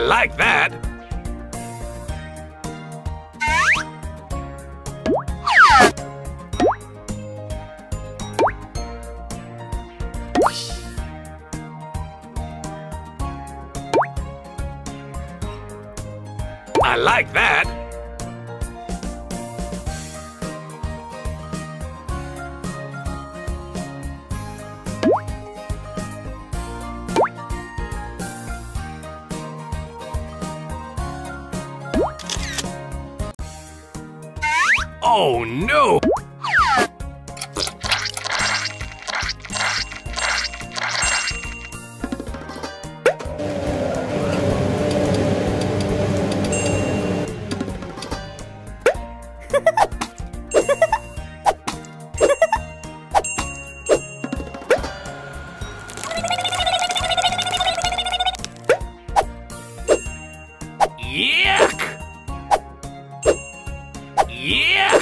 like that. I like that. Oh no! Yeah!